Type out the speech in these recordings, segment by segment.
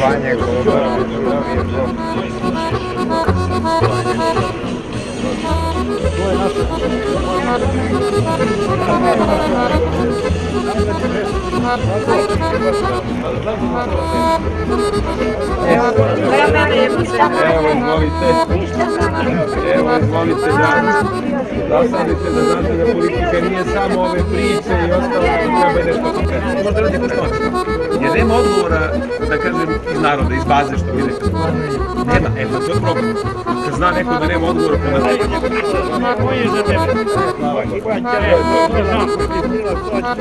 Vanje Kolobara, Zdravije Bog. Evo, izvolite. Evo, izvolite da zasadite da znate da politika nije samo ove priče i ostalo да кажем, из народа, из базе, што биде. Нема, е, тоа е проблем. Ке зна некој да нема одговор по нас. Кој е за тебе? Иван, ја, ја, ја, ја, ја, ја, ја, ја, ја,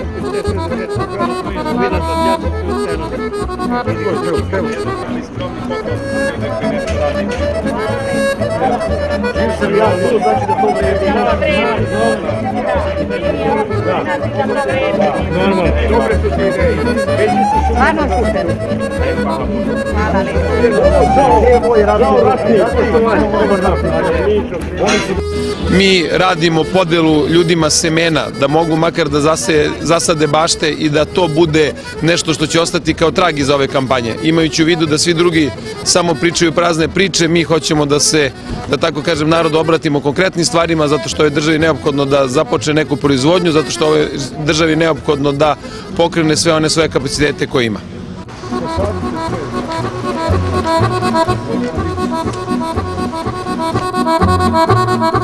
ја, ја, ја, dobre su ideje. Hvala Mi radimo podelu ljudima semena, da mogu makar da zasade bašte i da to bude nešto što će ostati kao trag iz ove kampanje. Imajući u vidu da svi drugi samo pričaju prazne priče, mi hoćemo da se, da tako kažem, narodu obratimo konkretnim stvarima, zato što je državi neophodno da započne neku proizvodnju, zato što je državi neophodno da pokrene sve one svoje kapacitete koje ima. Thank you.